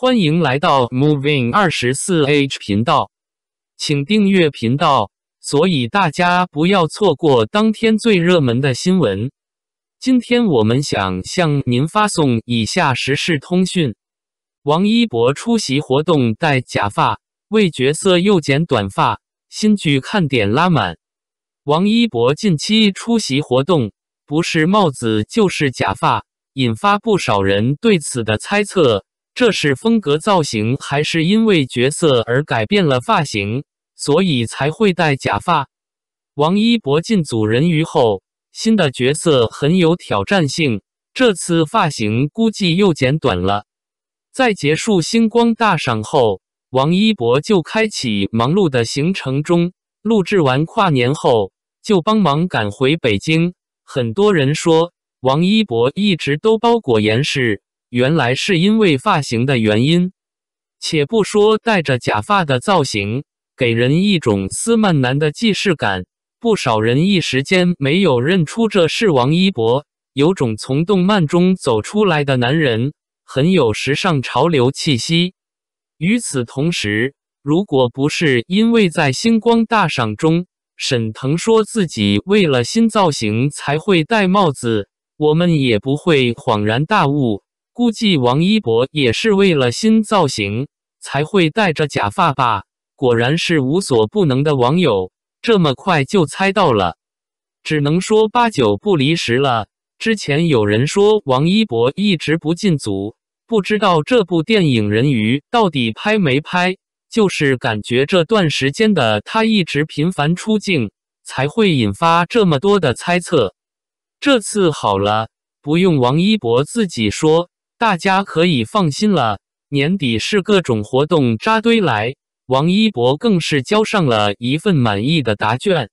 欢迎来到 Moving 二十四 H 频道，请订阅频道，所以大家不要错过当天最热门的新闻。今天我们想向您发送以下时事通讯：王一博出席活动戴假发，为角色又剪短发，新剧看点拉满。王一博近期出席活动，不是帽子就是假发，引发不少人对此的猜测。这是风格造型，还是因为角色而改变了发型，所以才会戴假发？王一博进组人鱼后，新的角色很有挑战性，这次发型估计又剪短了。在结束星光大赏后，王一博就开启忙碌的行程中，录制完跨年后就帮忙赶回北京。很多人说，王一博一直都包裹严实。原来是因为发型的原因，且不说戴着假发的造型，给人一种斯曼男的既视感，不少人一时间没有认出这是王一博，有种从动漫中走出来的男人，很有时尚潮流气息。与此同时，如果不是因为在星光大赏中，沈腾说自己为了新造型才会戴帽子，我们也不会恍然大悟。估计王一博也是为了新造型才会戴着假发吧？果然是无所不能的网友，这么快就猜到了，只能说八九不离十了。之前有人说王一博一直不进组，不知道这部电影《人鱼》到底拍没拍，就是感觉这段时间的他一直频繁出镜，才会引发这么多的猜测。这次好了，不用王一博自己说。大家可以放心了，年底是各种活动扎堆来，王一博更是交上了一份满意的答卷。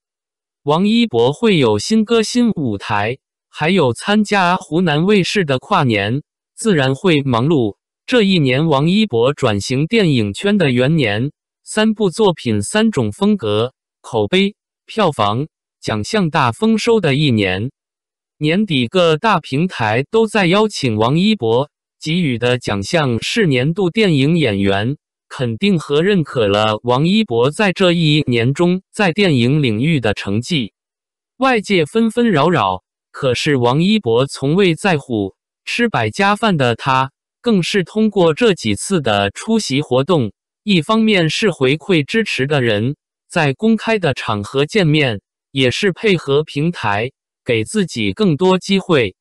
王一博会有新歌新舞台，还有参加湖南卫视的跨年，自然会忙碌。这一年，王一博转型电影圈的元年，三部作品，三种风格，口碑、票房、奖项大丰收的一年。年底各大平台都在邀请王一博。给予的奖项是年度电影演员，肯定和认可了王一博在这一年中在电影领域的成绩。外界纷纷扰扰，可是王一博从未在乎，吃百家饭的他，更是通过这几次的出席活动，一方面是回馈支持的人，在公开的场合见面，也是配合平台，给自己更多机会。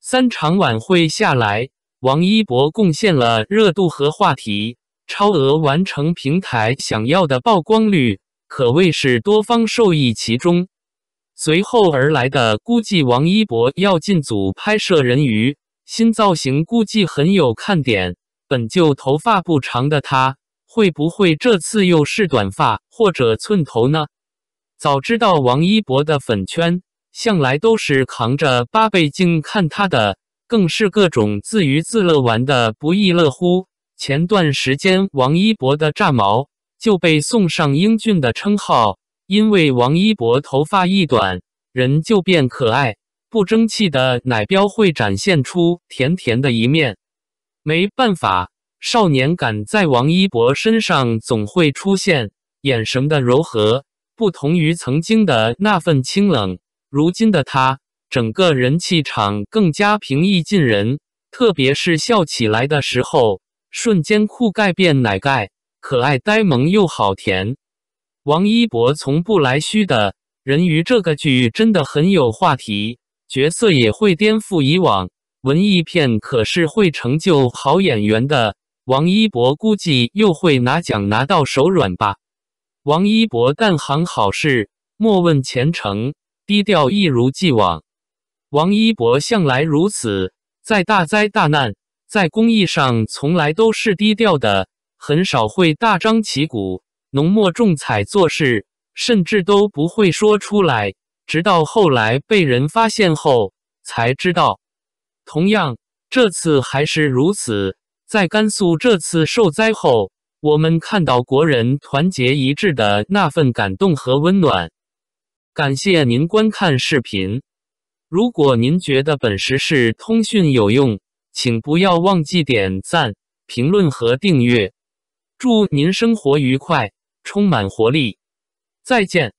三场晚会下来。王一博贡献了热度和话题，超额完成平台想要的曝光率，可谓是多方受益其中。随后而来的估计王一博要进组拍摄人鱼新造型，估计很有看点。本就头发不长的他，会不会这次又是短发或者寸头呢？早知道王一博的粉圈向来都是扛着八倍镜看他的。更是各种自娱自乐玩的不亦乐乎。前段时间，王一博的炸毛就被送上英俊的称号，因为王一博头发一短，人就变可爱，不争气的奶彪会展现出甜甜的一面。没办法，少年感在王一博身上总会出现，眼神的柔和，不同于曾经的那份清冷，如今的他。整个人气场更加平易近人，特别是笑起来的时候，瞬间酷盖变奶盖，可爱呆萌又好甜。王一博从不来虚的人鱼这个剧真的很有话题，角色也会颠覆以往。文艺片可是会成就好演员的，王一博估计又会拿奖拿到手软吧。王一博但行好事，莫问前程，低调一如既往。王一博向来如此，在大灾大难，在公益上从来都是低调的，很少会大张旗鼓、浓墨重彩做事，甚至都不会说出来。直到后来被人发现后，才知道。同样，这次还是如此。在甘肃这次受灾后，我们看到国人团结一致的那份感动和温暖。感谢您观看视频。如果您觉得本时事通讯有用，请不要忘记点赞、评论和订阅。祝您生活愉快，充满活力！再见。